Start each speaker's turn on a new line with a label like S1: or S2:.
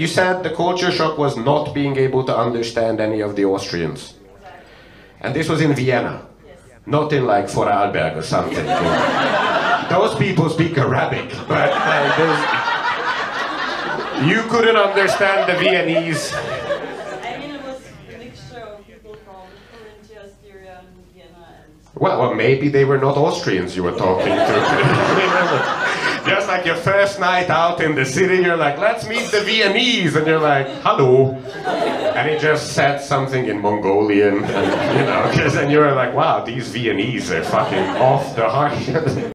S1: You said the culture shock was not being able to understand any of the Austrians. And this was in Vienna, not in like Vorarlberg or something. Those people speak Arabic, but uh, you couldn't understand the Viennese.
S2: I mean, it was a mixture of people from Carinthia, Styria, Vienna, and
S1: Well, well, maybe they were not Austrians you were talking to. Just like your first night out in the city, you're like, let's meet the Viennese, and you're like, hello. And he just said something in Mongolian, and you know, and you're like, wow, these Viennese are fucking off the heart.